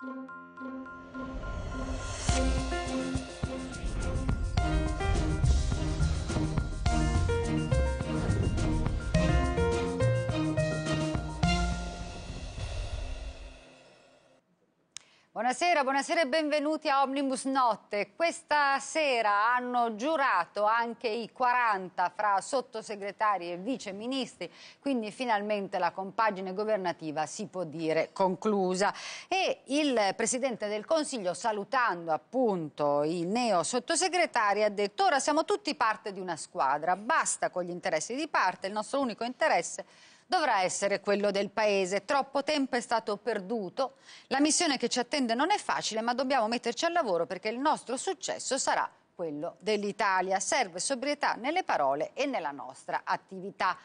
Thank you. Buonasera, buonasera e benvenuti a Omnibus Notte. Questa sera hanno giurato anche i 40 fra sottosegretari e viceministri, quindi finalmente la compagine governativa si può dire conclusa. E il Presidente del Consiglio, salutando appunto i neo sottosegretari, ha detto ora siamo tutti parte di una squadra, basta con gli interessi di parte, il nostro unico interesse dovrà essere quello del Paese. Troppo tempo è stato perduto, la missione che ci attende non è facile, ma dobbiamo metterci al lavoro perché il nostro successo sarà quello dell'Italia. Serve sobrietà nelle parole e nella nostra attività.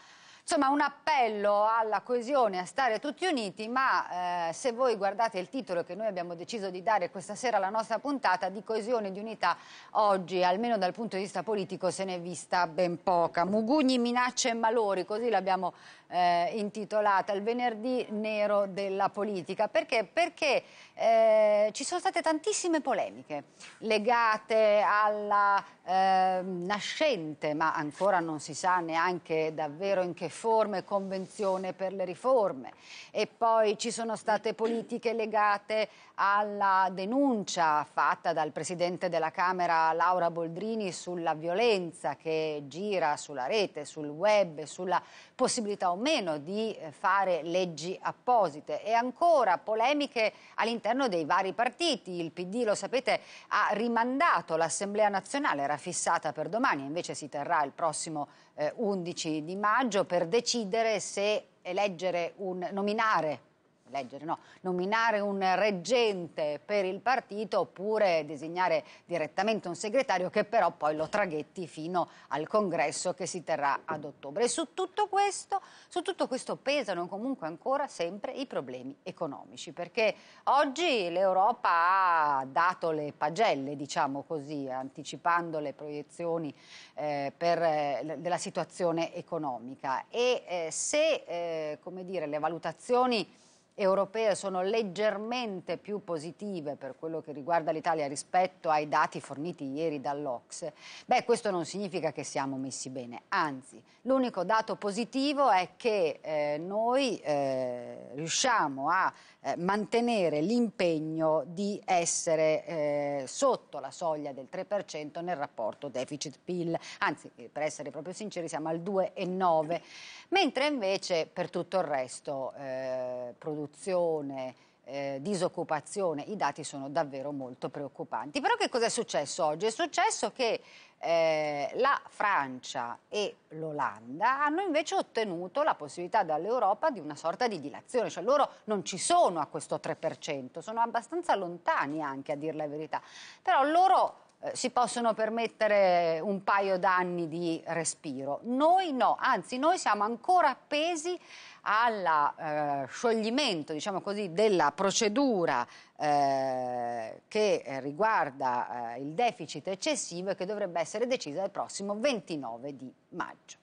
Insomma, un appello alla coesione, a stare tutti uniti, ma eh, se voi guardate il titolo che noi abbiamo deciso di dare questa sera alla nostra puntata di coesione e di unità, oggi, almeno dal punto di vista politico, se ne è vista ben poca. Mugugni, minacce e malori, così l'abbiamo eh, intitolata, il venerdì nero della politica. Perché? Perché eh, ci sono state tantissime polemiche legate alla eh, nascente, ma ancora non si sa neanche davvero in che forme, convenzione per le riforme. E poi ci sono state politiche legate alla denuncia fatta dal Presidente della Camera Laura Boldrini sulla violenza che gira sulla rete, sul web, sulla possibilità o meno di eh, fare leggi apposite e ancora polemiche all'interno dei vari partiti. Il PD, lo sapete, ha rimandato l'Assemblea nazionale, era fissata per domani, invece si terrà il prossimo eh, 11 di maggio per decidere se eleggere un, nominare leggere, no, nominare un reggente per il partito oppure designare direttamente un segretario che però poi lo traghetti fino al congresso che si terrà ad ottobre. E su tutto questo, su tutto questo pesano comunque ancora sempre i problemi economici, perché oggi l'Europa ha dato le pagelle, diciamo così, anticipando le proiezioni eh, per, eh, della situazione economica e eh, se eh, come dire, le valutazioni europee sono leggermente più positive per quello che riguarda l'Italia rispetto ai dati forniti ieri dall'Ox, beh questo non significa che siamo messi bene, anzi l'unico dato positivo è che eh, noi eh, riusciamo a eh, mantenere l'impegno di essere eh, sotto la soglia del 3% nel rapporto deficit-PIL, anzi per essere proprio sinceri siamo al 2,9%, mentre invece per tutto il resto eh, produzione, eh, disoccupazione, i dati sono davvero molto preoccupanti. Però che cosa è successo oggi? È successo che eh, la Francia e l'Olanda hanno invece ottenuto la possibilità dall'Europa di una sorta di dilazione, cioè loro non ci sono a questo 3%, sono abbastanza lontani anche a dire la verità, però loro eh, si possono permettere un paio d'anni di respiro. Noi no, anzi noi siamo ancora appesi allo eh, scioglimento diciamo così, della procedura eh, che riguarda eh, il deficit eccessivo e che dovrebbe essere decisa il prossimo 29 di maggio.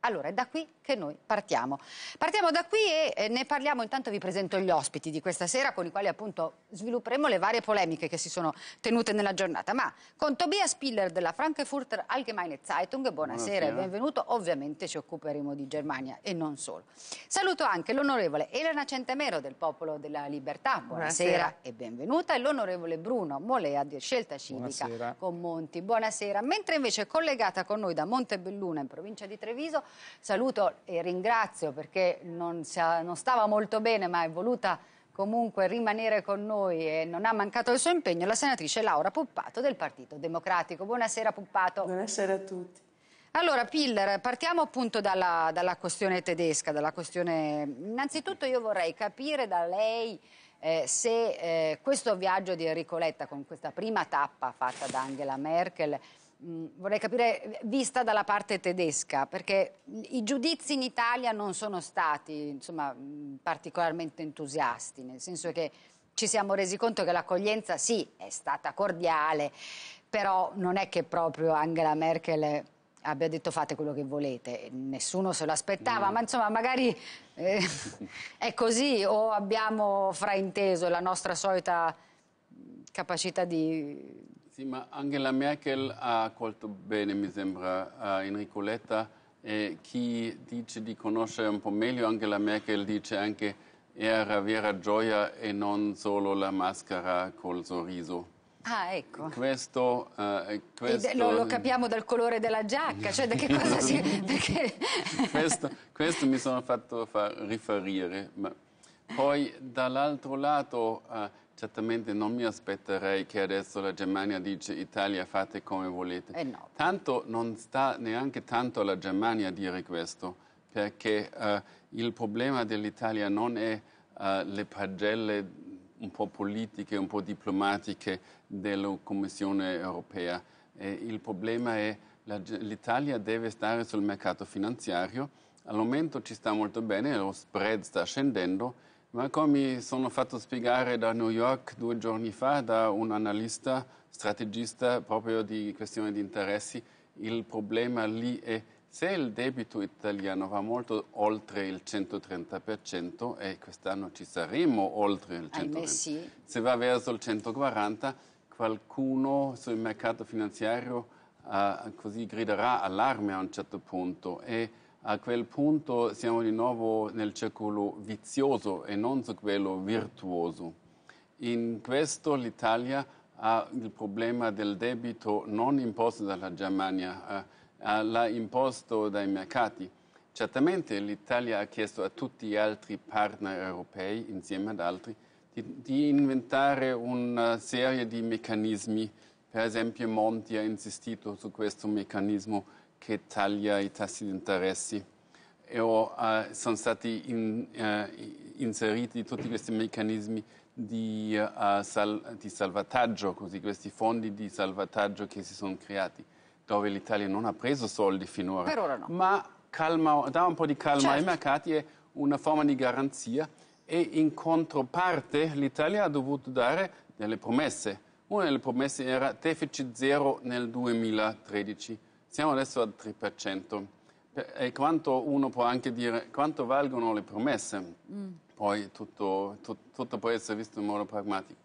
Allora, è da qui che noi partiamo. Partiamo da qui e eh, ne parliamo, intanto vi presento gli ospiti di questa sera con i quali appunto svilupperemo le varie polemiche che si sono tenute nella giornata. Ma con Tobias Piller della Frankfurter Allgemeine Zeitung, buonasera, buonasera. e benvenuto. Ovviamente ci occuperemo di Germania e non solo. Saluto anche l'onorevole Elena Centemero del Popolo della Libertà, buonasera, buonasera. e benvenuta, e l'onorevole Bruno Molea di Scelta Civica buonasera. con Monti, buonasera. Mentre invece collegata con noi da Montebelluna in provincia di Treviso Saluto e ringrazio perché non, non stava molto bene ma è voluta comunque rimanere con noi e non ha mancato il suo impegno la senatrice Laura Puppato del Partito Democratico. Buonasera Puppato. Buonasera a tutti. Allora Piller, partiamo appunto dalla, dalla questione tedesca, dalla questione... Innanzitutto io vorrei capire da lei eh, se eh, questo viaggio di Enrico Letta con questa prima tappa fatta da Angela Merkel Mm, vorrei capire, vista dalla parte tedesca, perché i giudizi in Italia non sono stati insomma, mm, particolarmente entusiasti, nel senso che ci siamo resi conto che l'accoglienza sì è stata cordiale, però non è che proprio Angela Merkel abbia detto fate quello che volete, nessuno se lo aspettava, no. ma insomma magari eh, è così o abbiamo frainteso la nostra solita capacità di... Sì, ma anche la Merkel ha accolto bene, mi sembra, uh, Enrico Letta e chi dice di conoscere un po' meglio anche la Merkel dice anche era vera gioia e non solo la maschera col sorriso. Ah, ecco. Questo, uh, questo... Lo, lo, capiamo dal colore della giacca, cioè da che cosa si... Perché... questo, questo, mi sono fatto riferire. Ma poi dall'altro lato uh, certamente non mi aspetterei che adesso la Germania dice Italia fate come volete. Eh no. Tanto non sta neanche tanto alla Germania a dire questo, perché uh, il problema dell'Italia non è le pagelle un po' politiche, un po' diplomatiche della Commissione europea. Il problema è che l'Italia deve stare sul mercato finanziario. Al momento ci sta molto bene, lo spread sta scendendo, ma come mi sono fatto spiegare da New York due giorni fa da un analista strategista proprio di questione di interessi, il problema lì è se il debito italiano va molto oltre il 130% e quest'anno ci saremo oltre il 130%, sì. se va verso il 140%, qualcuno sul mercato finanziario uh, così griderà allarme a un certo punto e a quel punto siamo di nuovo nel circolo vizioso e non su quello virtuoso. In questo l'Italia ha il problema del debito non imposto dalla Germania. Uh, l'ha imposto dai mercati. Certamente l'Italia ha chiesto a tutti gli altri partner europei, insieme ad altri, di, di inventare una serie di meccanismi. Per esempio Monti ha insistito su questo meccanismo che taglia i tassi di interessi. E uh, sono stati in, uh, inseriti tutti questi meccanismi di, uh, sal, di salvataggio, così questi fondi di salvataggio che si sono creati dove l'Italia non ha preso soldi finora. No. Ma calma, dà un po' di calma certo. ai mercati e una forma di garanzia e in controparte l'Italia ha dovuto dare delle promesse. Una delle promesse era deficit zero nel 2013. Siamo adesso al 3%. E quanto uno può anche dire quanto valgono le promesse? Mm. Poi tutto, tutto, tutto, può essere visto in modo pragmatico.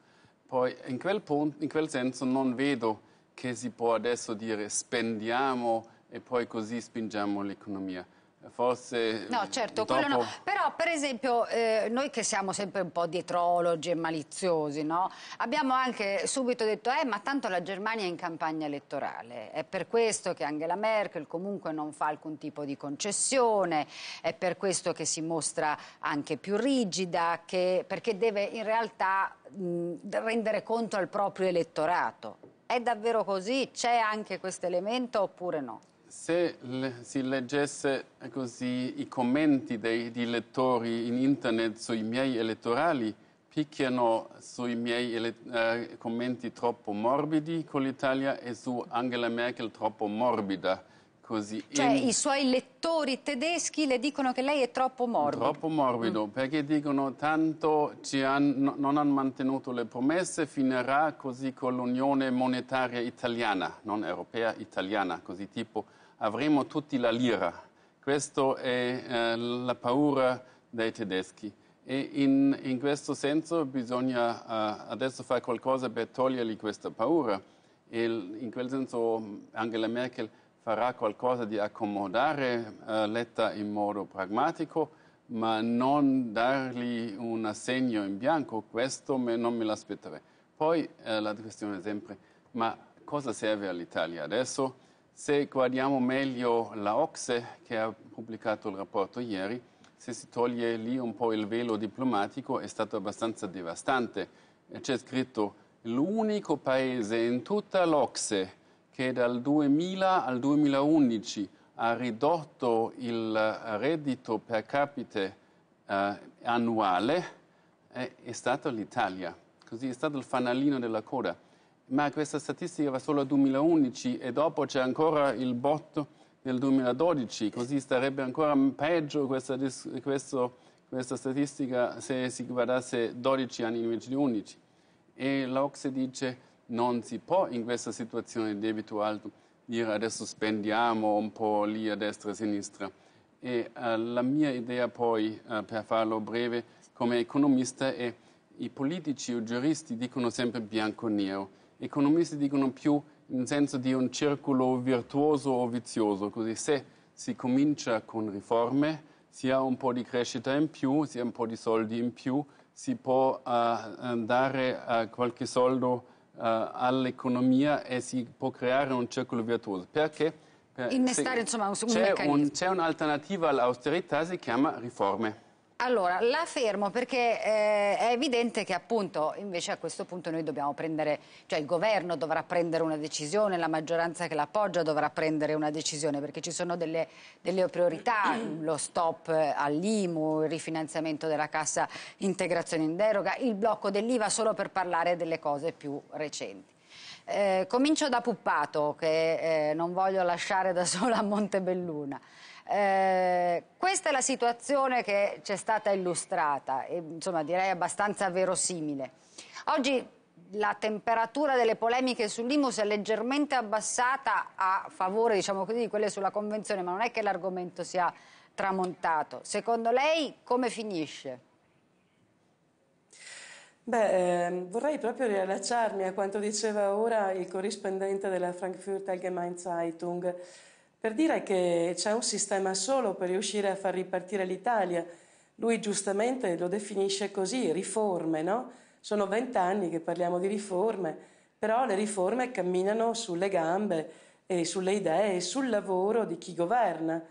Poi in quel, punto, in quel senso non vedo che si può adesso dire spendiamo e poi così spingiamo l'economia. Forse no, certo, dopo... quello no. Però, per esempio, eh, noi che siamo sempre un po' dietrologi e maliziosi, no? abbiamo anche subito detto: eh, ma tanto la Germania è in campagna elettorale. È per questo che Angela Merkel comunque non fa alcun tipo di concessione, è per questo che si mostra anche più rigida, che, perché deve in realtà mh, rendere conto al proprio elettorato. È davvero così? C'è anche questo elemento oppure no? Se le, si leggesse così i commenti dei lettori in internet sui miei elettorali, picchiano sui miei eh, commenti troppo morbidi con l'Italia e su Angela Merkel troppo morbida così. Cioè in... i suoi lettori tedeschi le dicono che lei è troppo morbido. Troppo morbido, mm. perché dicono tanto han, non hanno mantenuto le promesse, finirà così con l'unione monetaria italiana, non europea, italiana, così tipo avremo tutti la lira. Questa è eh, la paura dei tedeschi. E in, in questo senso bisogna uh, adesso fare qualcosa per togliergli questa paura. E in quel senso Angela Merkel farà qualcosa di accomodare uh, Letta in modo pragmatico, ma non dargli un assegno in bianco, questo me, non me l'aspetterei. Poi uh, la questione è sempre, ma cosa serve all'Italia adesso? Se guardiamo meglio la Ocse, che ha pubblicato il rapporto ieri, se si toglie lì un po' il velo diplomatico, è stato abbastanza devastante. C'è scritto l'unico paese in tutta l'Ocse che dal 2000 al 2011 ha ridotto il reddito per capite eh, annuale è, è stata l'Italia. Così è stato il fanalino della coda. Ma questa statistica va solo al 2011 e dopo c'è ancora il botto del 2012, così starebbe ancora peggio questa, questo, questa statistica se si guardasse 12 anni invece di 11. E l'Ocse dice non si può in questa situazione di debito alto dire adesso spendiamo un po' lì a destra e a sinistra. E uh, la mia idea poi, uh, per farlo breve, come economista è i politici o giuristi dicono sempre bianco o nero, economisti dicono più in senso di un circolo virtuoso o vizioso, così se si comincia con riforme si ha un po' di crescita in più, si ha un po' di soldi in più, si può uh, dare uh, qualche soldo uh, all'economia e si può creare un circolo virtuoso. Perché? Per, Innestare insomma un, un c'è, un, c'è un'alternativa all'austerità, si chiama riforme. Allora, la fermo perché eh, è evidente che appunto invece a questo punto noi dobbiamo prendere, cioè il governo dovrà prendere una decisione, la maggioranza che l'appoggia dovrà prendere una decisione perché ci sono delle, delle priorità, lo stop all'IMU, il rifinanziamento della cassa integrazione in deroga, il blocco dell'IVA solo per parlare delle cose più recenti. Eh, comincio da Puppato che eh, non voglio lasciare da sola a Montebelluna. Eh, questa è la situazione che ci è stata illustrata e insomma direi abbastanza verosimile. Oggi la temperatura delle polemiche sull'IMUS è leggermente abbassata a favore diciamo così, di quelle sulla Convenzione, ma non è che l'argomento sia tramontato. Secondo lei come finisce? Beh, eh, vorrei proprio riallacciarmi a quanto diceva ora il corrispondente della Frankfurt Allgemeine Zeitung per dire che c'è un sistema solo per riuscire a far ripartire l'Italia. Lui giustamente lo definisce così, riforme, no? Sono vent'anni che parliamo di riforme, però le riforme camminano sulle gambe e sulle idee e sul lavoro di chi governa.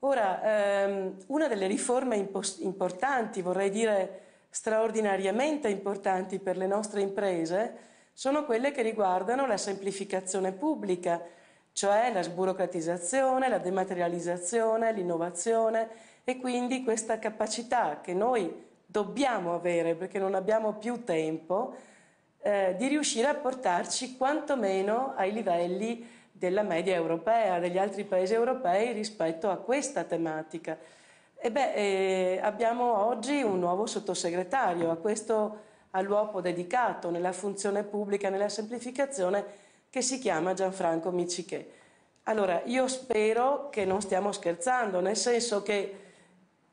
Ora, ehm, una delle riforme impo- importanti, vorrei dire straordinariamente importanti per le nostre imprese, sono quelle che riguardano la semplificazione pubblica cioè la sburocratizzazione, la dematerializzazione, l'innovazione e quindi questa capacità che noi dobbiamo avere perché non abbiamo più tempo eh, di riuscire a portarci quantomeno ai livelli della media europea, degli altri paesi europei rispetto a questa tematica. E beh, eh, abbiamo oggi un nuovo sottosegretario a questo all'uopo dedicato nella funzione pubblica, nella semplificazione che si chiama Gianfranco Miciché. Allora, io spero che non stiamo scherzando, nel senso che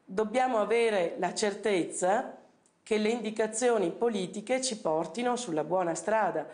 dobbiamo avere la certezza che le indicazioni politiche ci portino sulla buona strada,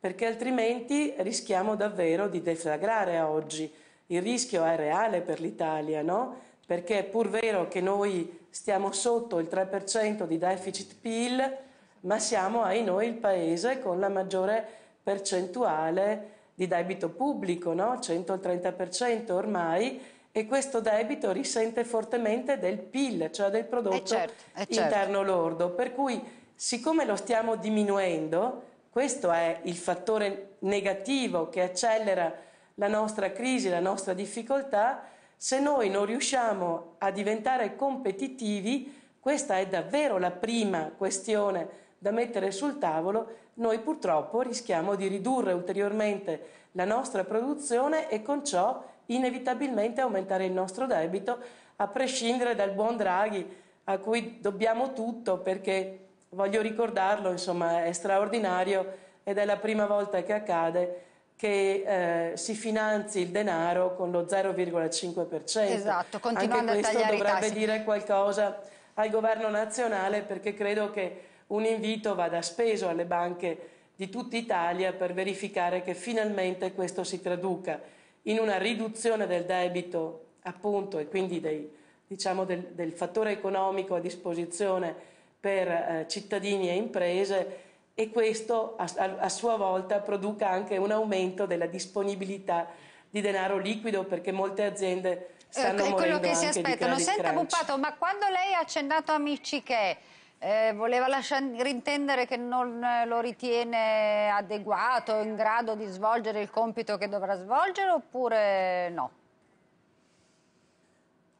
perché altrimenti rischiamo davvero di deflagrare oggi. Il rischio è reale per l'Italia, no? Perché è pur vero che noi stiamo sotto il 3% di deficit PIL, ma siamo ai noi il paese con la maggiore percentuale di debito pubblico, no? 130% ormai, e questo debito risente fortemente del PIL, cioè del prodotto eh certo, eh certo. interno lordo. Per cui, siccome lo stiamo diminuendo, questo è il fattore negativo che accelera la nostra crisi, la nostra difficoltà, se noi non riusciamo a diventare competitivi, questa è davvero la prima questione da mettere sul tavolo, noi purtroppo rischiamo di ridurre ulteriormente la nostra produzione e con ciò inevitabilmente aumentare il nostro debito, a prescindere dal buon Draghi a cui dobbiamo tutto perché voglio ricordarlo, insomma, è straordinario ed è la prima volta che accade che eh, si finanzi il denaro con lo 0,5%. Esatto, continuando Anche questo a dovrebbe dire qualcosa al governo nazionale perché credo che un invito vada speso alle banche di tutta Italia per verificare che finalmente questo si traduca in una riduzione del debito appunto e quindi dei, diciamo del, del, fattore economico a disposizione per eh, cittadini e imprese e questo a, a, a, sua volta produca anche un aumento della disponibilità di denaro liquido perché molte aziende stanno eh, morendo quello che si aspettano. Senta Puppato, ma quando lei ha accennato amici che eh, voleva lasciare intendere che non eh, lo ritiene adeguato, in grado di svolgere il compito che dovrà svolgere oppure no?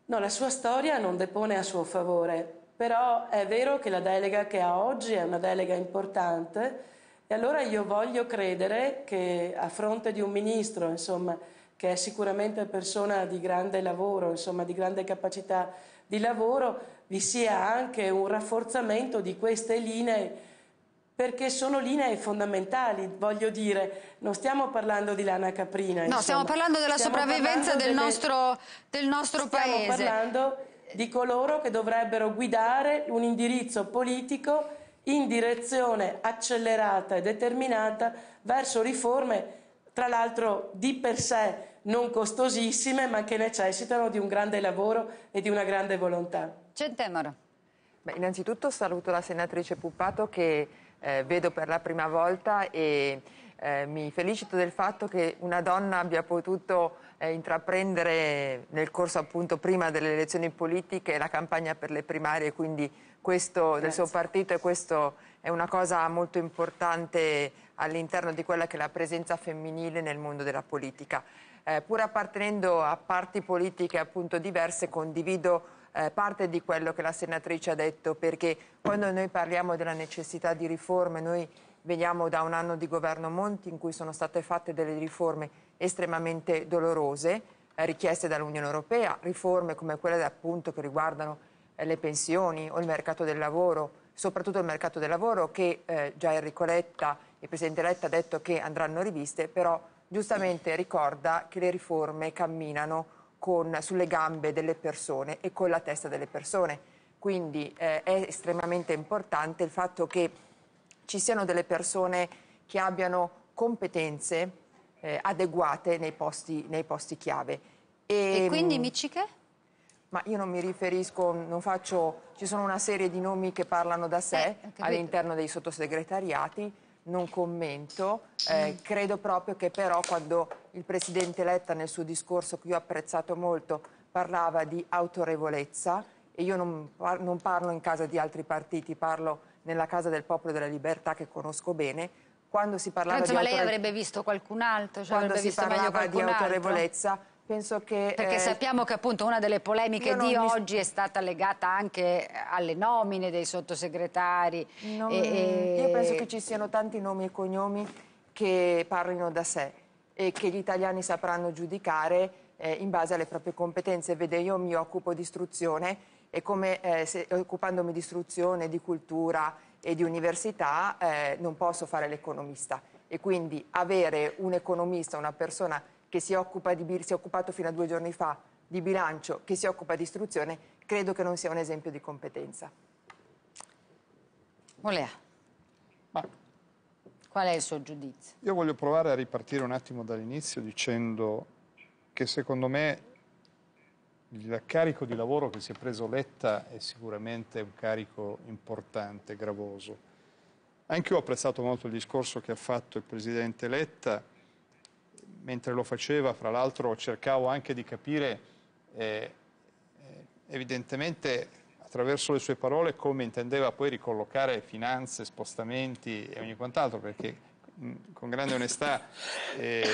No, la sua storia non depone a suo favore, però è vero che la delega che ha oggi è una delega importante e allora io voglio credere che a fronte di un ministro, insomma, che è sicuramente persona di grande lavoro, insomma, di grande capacità di lavoro, vi sia anche un rafforzamento di queste linee perché sono linee fondamentali, voglio dire, non stiamo parlando di lana caprina. No, insomma. stiamo parlando della stiamo sopravvivenza parlando del, delle... nostro, del nostro stiamo paese. Stiamo parlando di coloro che dovrebbero guidare un indirizzo politico in direzione accelerata e determinata verso riforme, tra l'altro di per sé non costosissime, ma che necessitano di un grande lavoro e di una grande volontà. Centemaro. Beh, innanzitutto saluto la senatrice Puppato che eh, vedo per la prima volta e eh, mi felicito del fatto che una donna abbia potuto eh, intraprendere nel corso appunto prima delle elezioni politiche la campagna per le primarie, quindi questo del suo partito e questo è una cosa molto importante all'interno di quella che è la presenza femminile nel mondo della politica. Eh, pur appartenendo a parti politiche appunto diverse, condivido eh, parte di quello che la senatrice ha detto, perché quando noi parliamo della necessità di riforme, noi veniamo da un anno di governo Monti in cui sono state fatte delle riforme estremamente dolorose, eh, richieste dall'Unione Europea, riforme come quelle appunto che riguardano eh, le pensioni o il mercato del lavoro, soprattutto il mercato del lavoro che eh, già Enrico Letta, il Presidente Letta ha detto che andranno riviste, però giustamente ricorda che le riforme camminano con, sulle gambe delle persone e con la testa delle persone. Quindi eh, è estremamente importante il fatto che ci siano delle persone che abbiano competenze eh, adeguate nei posti, nei posti chiave. E, e quindi Miciche? Ma io non mi riferisco, non faccio, ci sono una serie di nomi che parlano da sé eh, all'interno dei sottosegretariati, non commento, eh, mm. credo proprio che però quando il Presidente Letta nel suo discorso, che io ho apprezzato molto, parlava di autorevolezza, e io non, par non parlo in casa di altri partiti, parlo nella Casa del Popolo della Libertà che conosco bene, quando si parlava insomma, di lei avrebbe visto qualcun altro, cioè quando si parlava di autorevolezza, altro? Penso che... Perché eh, sappiamo che appunto una delle polemiche di oggi è stata legata anche alle nomine dei sottosegretari. Non, e, io penso che ci siano tanti nomi e cognomi che parlino da sé e che gli italiani sapranno giudicare eh, in base alle proprie competenze. Vede, io mi occupo di istruzione e come eh, se, occupandomi di istruzione, di cultura e di università eh, non posso fare l'economista e quindi avere un economista, una persona che si, occupa di, si è occupato fino a due giorni fa di bilancio, che si occupa di istruzione, credo che non sia un esempio di competenza. Volea. Ma... Qual è il suo giudizio? Io voglio provare a ripartire un attimo dall'inizio dicendo che secondo me il carico di lavoro che si è preso Letta è sicuramente un carico importante, gravoso. Anche io ho apprezzato molto il discorso che ha fatto il Presidente Letta mentre lo faceva, fra l'altro cercavo anche di capire eh, eh, evidentemente attraverso le sue parole come intendeva poi ricollocare finanze, spostamenti e ogni quant'altro, perché con grande onestà eh,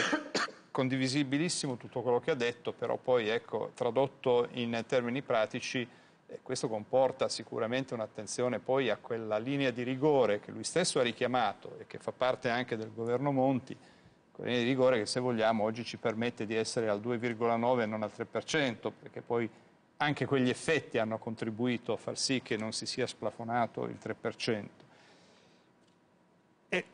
condivisibilissimo tutto quello che ha detto, però poi ecco, tradotto in termini pratici eh, questo comporta sicuramente un'attenzione poi a quella linea di rigore che lui stesso ha richiamato e che fa parte anche del governo Monti, linea di rigore che se vogliamo oggi ci permette di essere al 2,9 e non al 3%, perché poi anche quegli effetti hanno contribuito a far sì che non si sia splafonato il 3%. E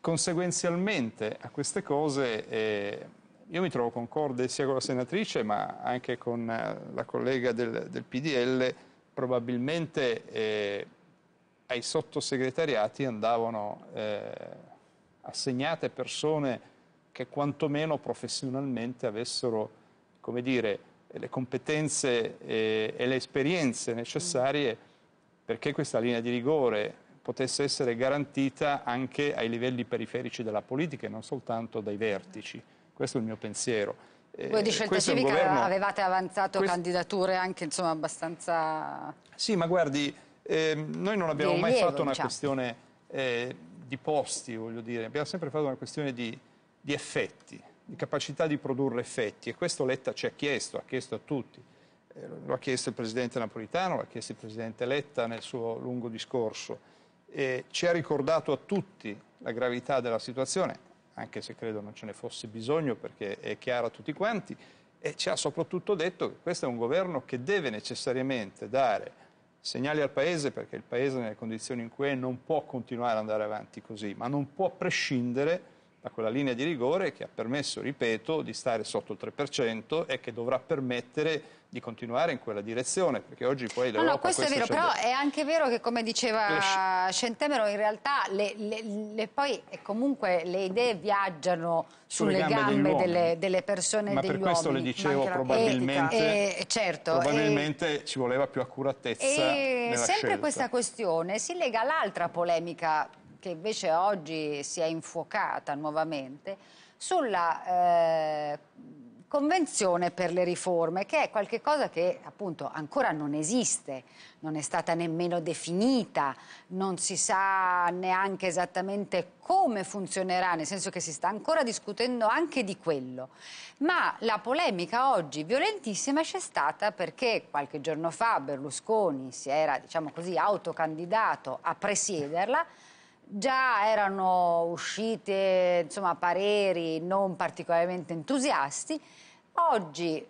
conseguenzialmente a queste cose eh, io mi trovo concorde sia con la senatrice ma anche con eh, la collega del, del PDL, probabilmente eh, ai sottosegretariati andavano eh, assegnate persone che quantomeno professionalmente avessero, come dire, le competenze e, e le esperienze necessarie perché questa linea di rigore potesse essere garantita anche ai livelli periferici della politica e non soltanto dai vertici. Questo è il mio pensiero. Voi di Scelta Civica governo... avevate avanzato Questo... candidature anche insomma, abbastanza... Sì, ma guardi, eh, noi non abbiamo mai fatto una diciamo. questione eh, di posti, voglio dire, abbiamo sempre fatto una questione di, di effetti, di capacità di produrre effetti e questo Letta ci ha chiesto, ha chiesto a tutti. Eh, lo ha chiesto il Presidente Napolitano, l'ha chiesto il Presidente Letta nel suo lungo discorso. E ci ha ricordato a tutti la gravità della situazione, anche se credo non ce ne fosse bisogno perché è chiaro a tutti quanti, e ci ha soprattutto detto che questo è un governo che deve necessariamente dare segnali al Paese perché il Paese nelle condizioni in cui è non può continuare ad andare avanti così, ma non può prescindere da quella linea di rigore che ha permesso, ripeto, di stare sotto il 3% e che dovrà permettere di continuare in quella direzione, perché oggi poi l'Europa... No, no, questo, questo è vero, però è anche vero che, come diceva Centemero, in realtà le, le, le, poi comunque le idee viaggiano sulle, sulle gambe, gambe delle, delle, persone Ma e degli per questo le dicevo probabilmente, e, e, certo, probabilmente ci voleva più accuratezza e Sempre scelta. questa questione si lega all'altra polemica che invece oggi si è infuocata nuovamente, sulla eh, Convenzione per le riforme, che è qualcosa che appunto ancora non esiste, non è stata nemmeno definita, non si sa neanche esattamente come funzionerà, nel senso che si sta ancora discutendo anche di quello. Ma la polemica oggi violentissima c'è stata perché qualche giorno fa Berlusconi si era, diciamo così, autocandidato a presiederla Già erano uscite insomma, pareri non particolarmente entusiasti. Oggi,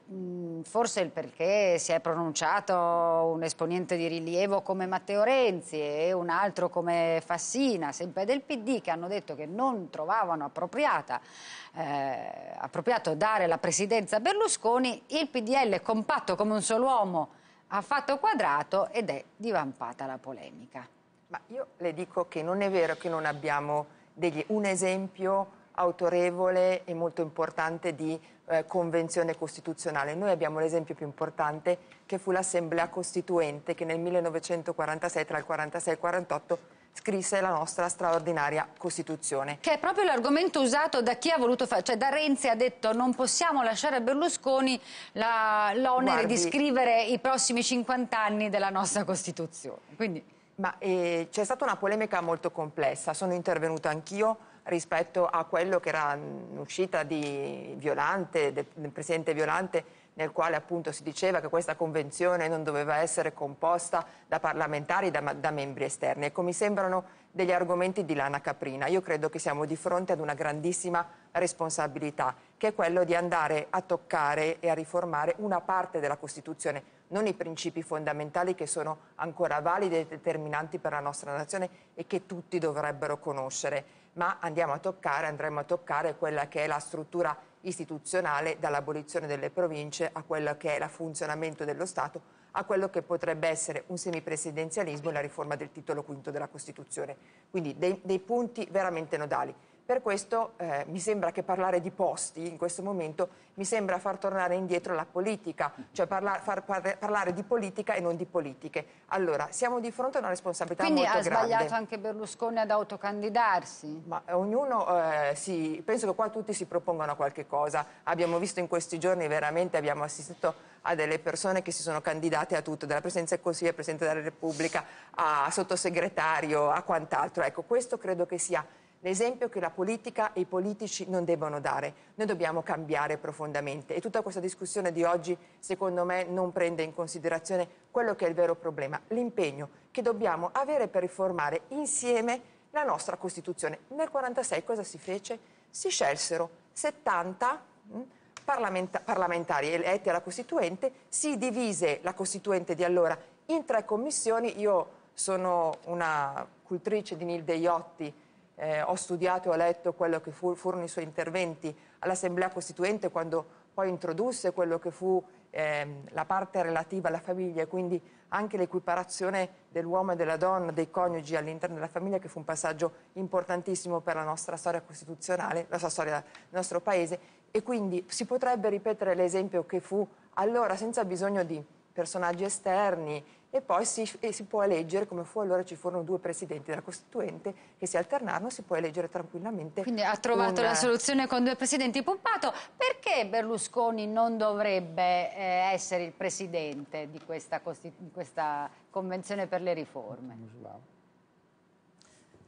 forse perché si è pronunciato un esponente di rilievo come Matteo Renzi e un altro come Fassina, sempre del PD, che hanno detto che non trovavano eh, appropriato dare la presidenza a Berlusconi, il PDL compatto come un solo uomo ha fatto quadrato ed è divampata la polemica. Ma io le dico che non è vero che non abbiamo degli, un esempio autorevole e molto importante di eh, convenzione costituzionale. Noi abbiamo l'esempio più importante che fu l'Assemblea Costituente che nel 1946, tra il 46 e il 48, scrisse la nostra straordinaria Costituzione. Che è proprio l'argomento usato da chi ha voluto fare, cioè da Renzi ha detto non possiamo lasciare a Berlusconi l'onere di scrivere i prossimi 50 anni della nostra Costituzione. Quindi... Ma eh, c'è stata una polemica molto complessa, sono intervenuta anch'io rispetto a quello che era un'uscita di Violante, del, del Presidente Violante, nel quale appunto si diceva che questa convenzione non doveva essere composta da parlamentari, da, da membri esterni. Ecco, mi sembrano degli argomenti di lana caprina. Io credo che siamo di fronte ad una grandissima responsabilità, che è quello di andare a toccare e a riformare una parte della Costituzione non i principi fondamentali che sono ancora validi e determinanti per la nostra nazione e che tutti dovrebbero conoscere, ma andiamo a toccare, andremo a toccare quella che è la struttura istituzionale dall'abolizione delle province a quello che è il funzionamento dello Stato, a quello che potrebbe essere un semipresidenzialismo e la riforma del titolo quinto della Costituzione. Quindi dei, dei punti veramente nodali. Per questo eh, mi sembra che parlare di posti in questo momento mi sembra far tornare indietro la politica, cioè parla far par parlare di politica e non di politiche. Allora, siamo di fronte a una responsabilità Quindi molto grande. Quindi ha sbagliato anche Berlusconi ad autocandidarsi? Ma eh, ognuno, eh, si, penso che qua tutti si propongano qualche cosa. Abbiamo visto in questi giorni veramente, abbiamo assistito a delle persone che si sono candidate a tutto, dalla Presidenza del Consiglio al Presidente della Repubblica, a sottosegretario, a quant'altro. Ecco, questo credo che sia l'esempio che la politica e i politici non devono dare. Noi dobbiamo cambiare profondamente e tutta questa discussione di oggi, secondo me, non prende in considerazione quello che è il vero problema, l'impegno che dobbiamo avere per riformare insieme la nostra Costituzione. Nel 1946 cosa si fece? Si scelsero 70 mh, parlamenta parlamentari eletti alla Costituente, si divise la Costituente di allora in tre commissioni. Io sono una cultrice di Nilde Iotti, eh, ho studiato e ho letto quello che fu, furono i suoi interventi all'Assemblea Costituente quando poi introdusse quello che fu eh, la parte relativa alla famiglia e quindi anche l'equiparazione dell'uomo e della donna, dei coniugi all'interno della famiglia che fu un passaggio importantissimo per la nostra storia costituzionale, la storia del nostro paese. E quindi si potrebbe ripetere l'esempio che fu allora senza bisogno di personaggi esterni e poi si, e si, può eleggere, come fu allora ci furono due presidenti della Costituente che si alternarono, si può eleggere tranquillamente. Quindi ha trovato una... la soluzione con due presidenti. Pumpato, perché Berlusconi non dovrebbe eh, essere il presidente di questa, di questa, Convenzione per le riforme?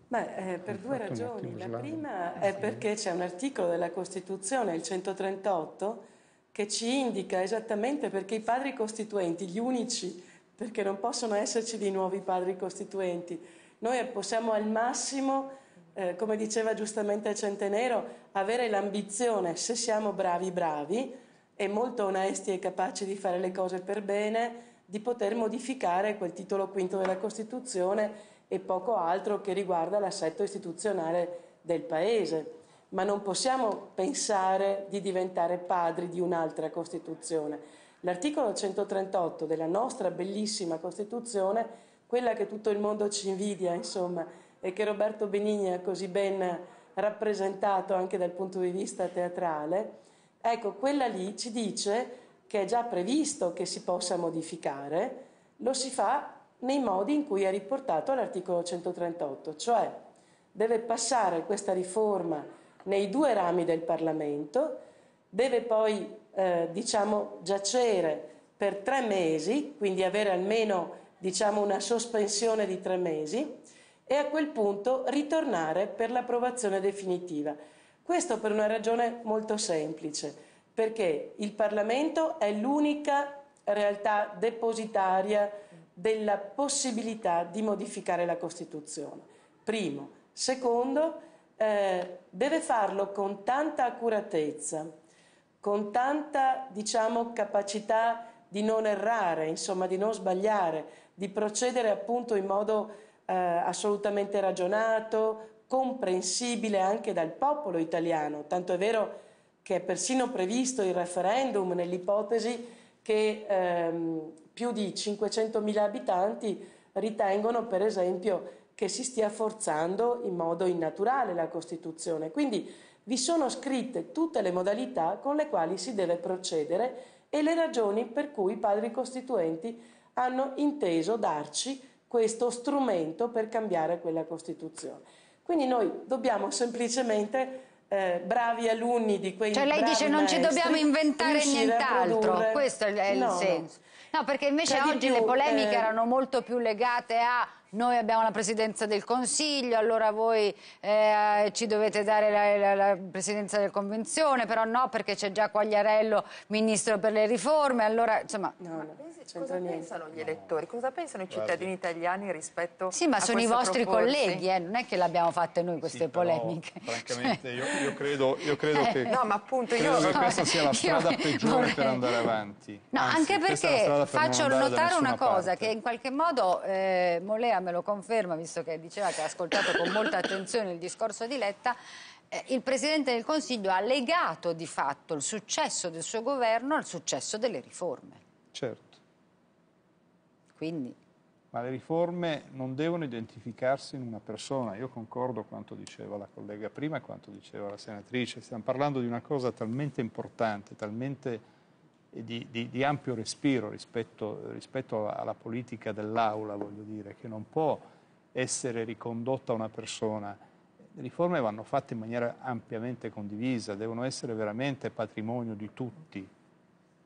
Beh, eh, per due ragioni. La prima è perché c'è un articolo della Costituzione, il 138, che ci indica esattamente perché i padri costituenti, gli unici perché non possono esserci di nuovi padri costituenti. Noi possiamo al massimo, eh, come diceva giustamente Centenero, avere l'ambizione, se siamo bravi bravi e molto onesti e capaci di fare le cose per bene, di poter modificare quel titolo quinto della Costituzione e poco altro che riguarda l'assetto istituzionale del Paese. Ma non possiamo pensare di diventare padri di un'altra Costituzione. L'articolo 138 della nostra bellissima Costituzione, quella che tutto il mondo ci invidia, insomma, e che Roberto Benigni ha così ben rappresentato anche dal punto di vista teatrale, ecco, quella lì ci dice che è già previsto che si possa modificare, lo si fa nei modi in cui è riportato l'articolo 138, cioè deve passare questa riforma nei due rami del Parlamento, deve poi eh, diciamo, giacere per tre mesi, quindi avere almeno diciamo, una sospensione di tre mesi e a quel punto ritornare per l'approvazione definitiva. Questo per una ragione molto semplice, perché il Parlamento è l'unica realtà depositaria della possibilità di modificare la Costituzione. Primo. Secondo, eh, deve farlo con tanta accuratezza, con tanta diciamo, capacità di non errare, insomma di non sbagliare, di procedere appunto in modo eh, assolutamente ragionato, comprensibile anche dal popolo italiano, tanto è vero che è persino previsto il referendum nell'ipotesi che ehm, più di 500.000 abitanti ritengono per esempio che si stia forzando in modo innaturale la Costituzione. Quindi vi sono scritte tutte le modalità con le quali si deve procedere e le ragioni per cui i padri costituenti hanno inteso darci questo strumento per cambiare quella Costituzione. Quindi noi dobbiamo semplicemente eh, bravi alunni di quei Cioè lei dice non ci dobbiamo inventare nient'altro, questo è il no, senso. No. no, perché invece cioè oggi più, le polemiche eh... erano molto più legate a noi abbiamo la presidenza del Consiglio, allora voi eh, ci dovete dare la, la, la, presidenza del Convenzione, però no perché c'è già Quagliarello ministro per le riforme, allora insomma... No, no. Cosa pensano gli elettori? Cosa pensano i cittadini italiani rispetto Sì, ma sono i vostri proporsi? colleghi, eh? non è che l'abbiamo fatte noi queste sì, polemiche. Però, francamente io, io, credo, io credo che, no, ma appunto credo io, che questa sia la strada peggiore vorrei... per andare avanti. No, Anzi, anche perché faccio notare una cosa, parte. che in qualche modo eh, Molea me lo conferma, visto che diceva che ha ascoltato con molta attenzione il discorso di Letta, eh, il Presidente del Consiglio ha legato di fatto il successo del suo governo al successo delle riforme. Certo. Quindi... Ma le riforme non devono identificarsi in una persona. Io concordo quanto diceva la collega prima e quanto diceva la senatrice. Stiamo parlando di una cosa talmente importante, talmente di, di, di ampio respiro rispetto, rispetto alla politica dell'aula, voglio dire, che non può essere ricondotta a una persona. Le riforme vanno fatte in maniera ampiamente condivisa, devono essere veramente patrimonio di tutti,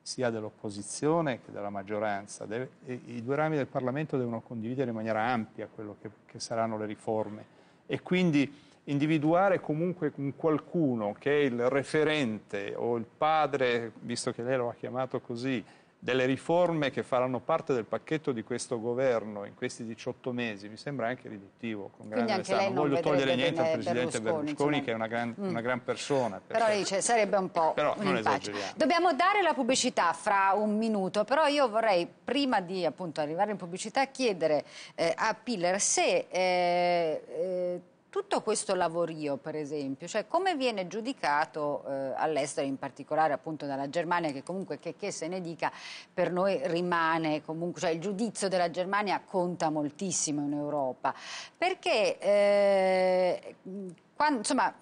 sia dell'opposizione che della maggioranza. Deve, I due rami del Parlamento devono condividere in maniera ampia quello che, che saranno le riforme e quindi individuare comunque un qualcuno che è il referente o il padre, visto che lei lo ha chiamato così, delle riforme che faranno parte del pacchetto di questo governo in questi 18 mesi mi sembra anche riduttivo. Con grande onestà. non, non voglio togliere niente al Presidente Berlusconi, Berlusconi che è una gran, mm. una gran persona. Però dice sarebbe un po' però un impaccio. Dobbiamo dare la pubblicità fra un minuto, però io vorrei prima di appunto arrivare in pubblicità chiedere eh, a Piller se eh, eh, tutto questo lavorio, per esempio, cioè come viene giudicato eh, all'estero, in particolare appunto dalla Germania, che comunque che, che, se ne dica per noi rimane comunque, cioè il giudizio della Germania conta moltissimo in Europa, perché eh, quando, insomma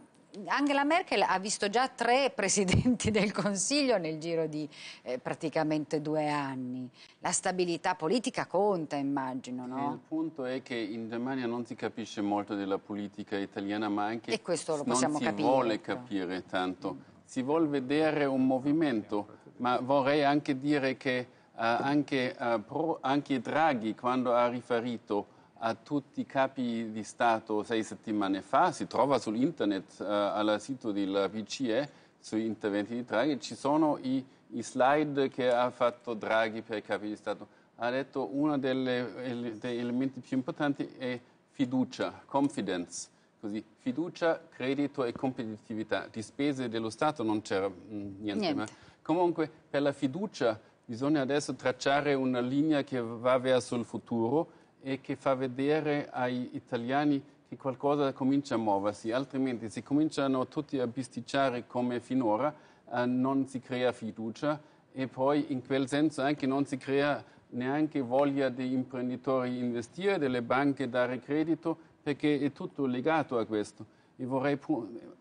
Angela Merkel ha visto già tre presidenti del Consiglio nel giro di eh, praticamente due anni. La stabilità politica conta, immagino, no? Il punto è che in Germania non si capisce molto della politica italiana, ma anche e questo lo non si capire, vuole ecco. capire tanto. Si vuole vedere un movimento, ma vorrei anche dire che eh, anche, eh, pro, anche Draghi, quando ha riferito a tutti i capi di Stato sei settimane fa, si trova su internet uh, al sito del BCE, sugli interventi di Draghi, ci sono i, i, slide che ha fatto Draghi per i capi di Stato. Ha detto uno delle, degli elementi più importanti è fiducia, confidence. Così, fiducia, credito e competitività. Di spese dello Stato non c'era mm, niente, niente. Comunque per la fiducia Bisogna adesso tracciare una linea che va verso il futuro e che fa vedere ai italiani che qualcosa comincia a muoversi, altrimenti se cominciano tutti a bisticciare come finora eh, non si crea fiducia e poi in quel senso anche non si crea neanche voglia degli imprenditori investire, delle banche dare credito, perché è tutto legato a questo. E vorrei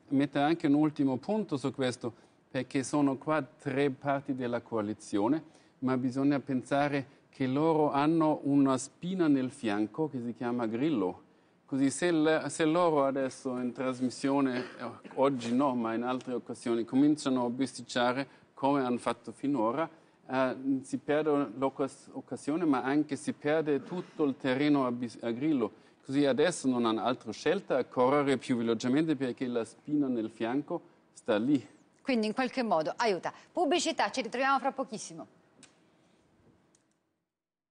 mettere anche un ultimo punto su questo, perché sono qua tre parti della coalizione, ma bisogna pensare che loro hanno una spina nel fianco che si chiama Grillo. Così se, le, se loro adesso in trasmissione, eh, oggi no, ma in altre occasioni, cominciano a bisticciare come hanno fatto finora, eh, si perde l'occasione, ma anche si perde tutto il terreno a, a Grillo. Così adesso non hanno altra scelta a correre più velocemente perché la spina nel fianco sta lì. Quindi in qualche modo aiuta. Pubblicità, ci ritroviamo fra pochissimo.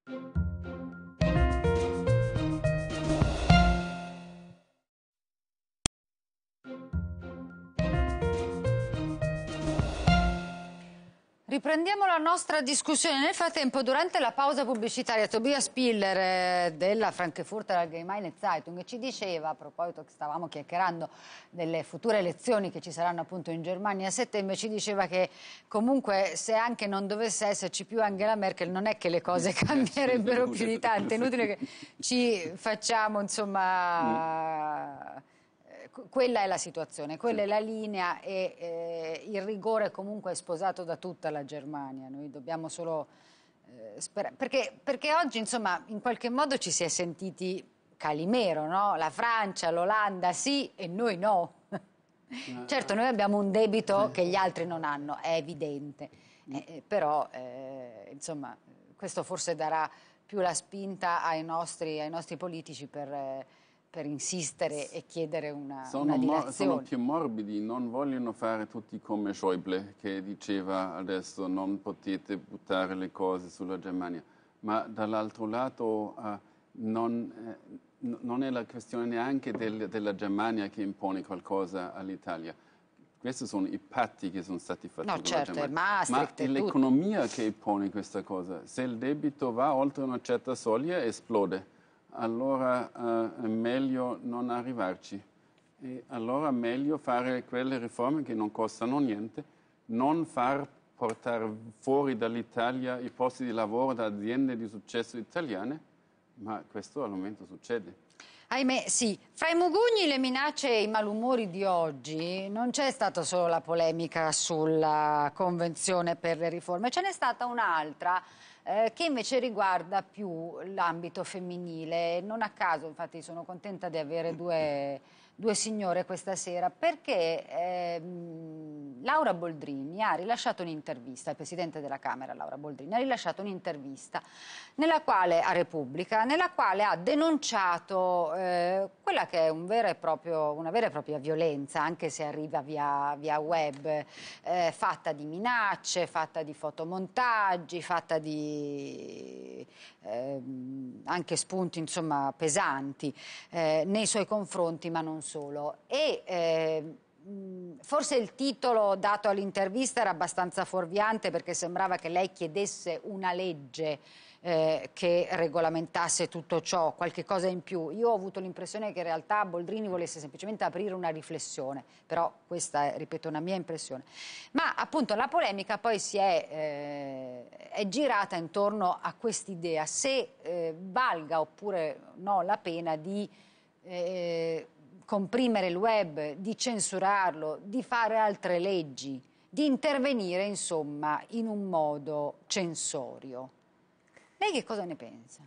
Thank you. Riprendiamo la nostra discussione. Nel frattempo, durante la pausa pubblicitaria, Tobias Spiller eh, della Frankfurter Allgemeine Zeitung ci diceva, a proposito che stavamo chiacchierando delle future elezioni che ci saranno appunto in Germania a settembre, ci diceva che comunque se anche non dovesse esserci più Angela Merkel non è che le cose cambierebbero più di tanto, è inutile che ci facciamo insomma... Mm quella è la situazione, quella è la linea e eh, il rigore comunque è sposato da tutta la Germania. Noi dobbiamo solo eh, sperare. Perché, perché, oggi, insomma, in qualche modo ci si è sentiti Calimero, no? La Francia, l'Olanda sì e noi no. certo, noi abbiamo un debito che gli altri non hanno, è evidente. Eh, eh però, eh, insomma, questo forse darà più la spinta ai nostri, ai nostri politici per eh, per insistere e chiedere una, sono, una sono più morbidi, non vogliono fare tutti come Schäuble che diceva adesso non potete buttare le cose sulla Germania, ma dall'altro lato uh, non, eh, non, è la questione neanche del, della Germania che impone qualcosa all'Italia. Questi sono i patti che sono stati fatti. No, certo, ma è l'economia che impone questa cosa. Se il debito va oltre una certa soglia, esplode allora eh, meglio non arrivarci. E allora meglio fare quelle riforme che non costano niente, non far portare fuori dall'Italia i posti di lavoro da aziende di successo italiane, ma questo al momento succede. Ahimè, sì. Fra i mugugni, le minacce e i malumori di oggi non c'è stata solo la polemica sulla Convenzione per le riforme, ce n'è stata un'altra eh, che invece riguarda più l'ambito femminile. Non a caso, infatti, sono contenta di avere due due signore questa sera perché ehm, Laura Boldrini ha rilasciato un'intervista, il Presidente della Camera Laura Boldrini ha rilasciato un'intervista nella quale, a Repubblica, nella quale ha denunciato eh, quella che è un proprio, una vera e propria violenza, anche se arriva via, via web, eh, fatta di minacce, fatta di fotomontaggi, fatta di eh, anche spunti insomma, pesanti eh, nei suoi confronti, ma non solo. E, eh, forse il titolo dato all'intervista era abbastanza fuorviante perché sembrava che lei chiedesse una legge eh, che regolamentasse tutto ciò, qualche cosa in più. Io ho avuto l'impressione che in realtà Boldrini volesse semplicemente aprire una riflessione, però questa è, ripeto, una mia impressione. Ma appunto la polemica poi si è, eh, è girata intorno a quest'idea, se eh, valga oppure no la pena di eh, comprimere il web, di censurarlo, di fare altre leggi, di intervenire insomma in un modo censorio. Lei che cosa ne pensa?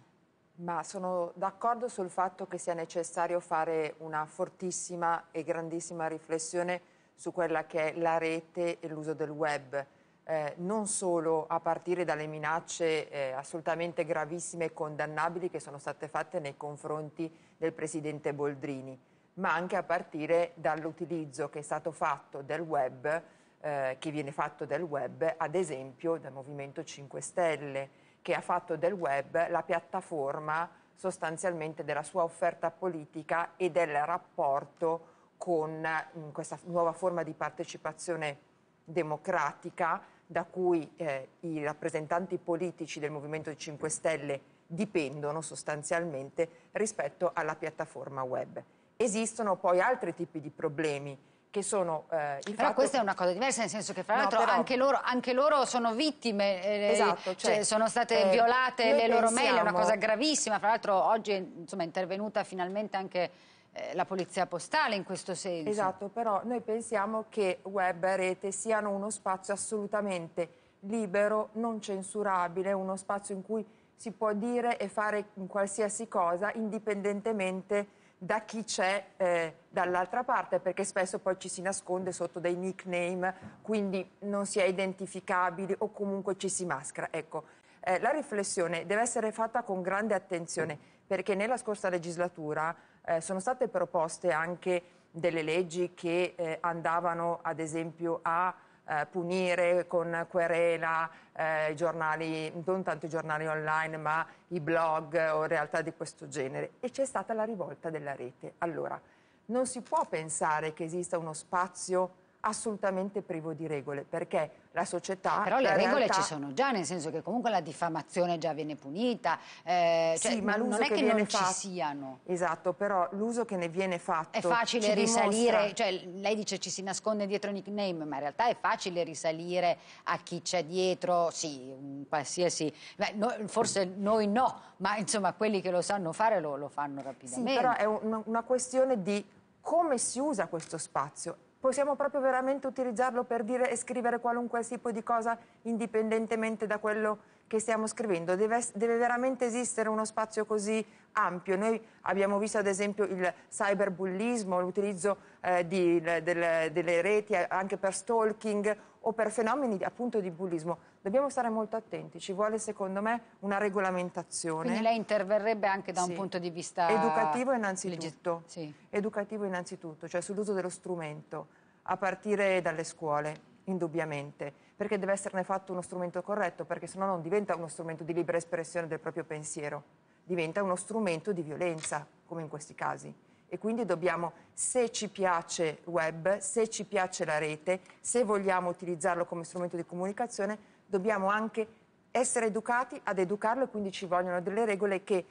Ma sono d'accordo sul fatto che sia necessario fare una fortissima e grandissima riflessione su quella che è la rete e l'uso del web. Eh, non solo a partire dalle minacce eh, assolutamente gravissime e condannabili che sono state fatte nei confronti del Presidente Boldrini, ma anche a partire dall'utilizzo che è stato fatto del web, eh, che viene fatto del web, ad esempio dal Movimento 5 Stelle, che ha fatto del web la piattaforma sostanzialmente della sua offerta politica e del rapporto con mh, mm, questa nuova forma di partecipazione democratica da cui eh, i rappresentanti politici del Movimento 5 Stelle dipendono sostanzialmente rispetto alla piattaforma web. Esistono poi altri tipi di problemi che sono eh, il Però fatto... questa è una cosa diversa, nel senso che fra l'altro no, però... anche, loro, anche, loro, sono vittime, eh, esatto, cioè, cioè, sono state eh, violate le loro pensiamo... mail, è una cosa gravissima, fra l'altro oggi insomma, è intervenuta finalmente anche eh, la polizia postale in questo senso. Esatto, però noi pensiamo che web e rete siano uno spazio assolutamente libero, non censurabile, uno spazio in cui si può dire e fare qualsiasi cosa indipendentemente da chi c'è eh, dall'altra parte, perché spesso poi ci si nasconde sotto dei nickname, quindi non si è identificabili o comunque ci si maschera. Ecco, eh, la riflessione deve essere fatta con grande attenzione, perché nella scorsa legislatura eh, sono state proposte anche delle leggi che eh, andavano ad esempio a eh, punire con querela eh, i giornali, non tanto i giornali online, ma i blog o realtà di questo genere. E c'è stata la rivolta della rete. Allora, non si può pensare che esista uno spazio assolutamente privo di regole, perché la società... Però le regole realtà... ci sono già, nel senso che comunque la diffamazione già viene punita, eh, cioè, sì, ma non è che, che non fatto... ci siano. Esatto, però l'uso che ne viene fatto... È facile risalire, dimostra... cioè lei dice ci si nasconde dietro nickname, ma in realtà è facile risalire a chi c'è dietro, sì, qualsiasi... Beh, no, forse noi no, ma insomma quelli che lo sanno fare lo, lo fanno rapidamente. Sì, però è un, una questione di come si usa questo spazio possiamo proprio veramente utilizzarlo per dire e scrivere qualunque tipo di cosa indipendentemente da quello che stiamo scrivendo. Deve, deve, veramente esistere uno spazio così ampio. Noi abbiamo visto ad esempio il cyberbullismo, l'utilizzo eh, di, del, delle reti anche per stalking o per fenomeni appunto di bullismo. Dobbiamo stare molto attenti, ci vuole secondo me una regolamentazione. Quindi lei interverrebbe anche da sì. un punto di vista... Educativo innanzitutto, sì. educativo innanzitutto, cioè sull'uso dello strumento, a partire dalle scuole, indubbiamente, perché deve esserne fatto uno strumento corretto, perché sennò non diventa uno strumento di libera espressione del proprio pensiero, diventa uno strumento di violenza, come in questi casi e quindi dobbiamo, se ci piace web, se ci piace la rete, se vogliamo utilizzarlo come strumento di comunicazione, dobbiamo anche essere educati ad educarlo e quindi ci vogliono delle regole che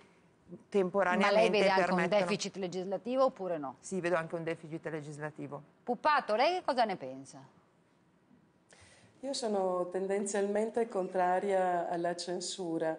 temporaneamente Ma lei vede anche un deficit legislativo oppure no? Sì, vedo anche un deficit legislativo. Puppato, lei che cosa ne pensa? Io sono tendenzialmente contraria alla censura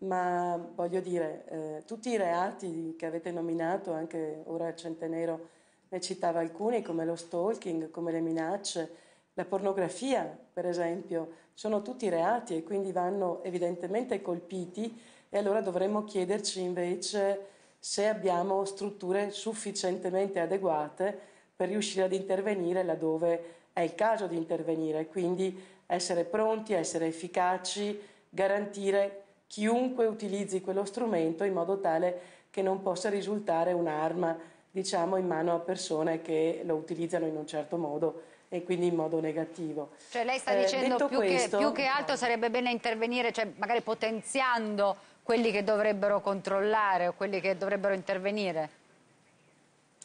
ma voglio dire, eh, tutti i reati che avete nominato, anche ora il Centenero ne citava alcuni, come lo stalking, come le minacce, la pornografia, per esempio, sono tutti reati e quindi vanno evidentemente colpiti e allora dovremmo chiederci invece se abbiamo strutture sufficientemente adeguate per riuscire ad intervenire laddove è il caso di intervenire, quindi essere pronti, essere efficaci, garantire chiunque utilizzi quello strumento in modo tale che non possa risultare un'arma diciamo, in mano a persone che lo utilizzano in un certo modo e quindi in modo negativo. Cioè lei sta eh, dicendo più, questo, che, più, che, altro sarebbe bene intervenire, cioè magari potenziando quelli che dovrebbero controllare o quelli che dovrebbero intervenire?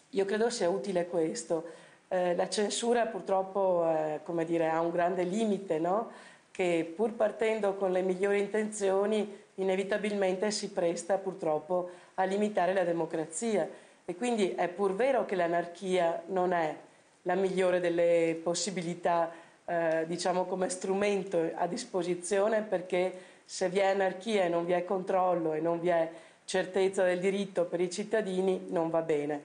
Io credo sia utile questo. Eh, la censura purtroppo eh, dire, ha un grande limite, no? Che pur partendo con le migliori intenzioni inevitabilmente si presta purtroppo a limitare la democrazia e quindi è pur vero che l'anarchia non è la migliore delle possibilità eh, diciamo come strumento a disposizione perché se vi è anarchia e non vi è controllo e non vi è certezza del diritto per i cittadini non va bene.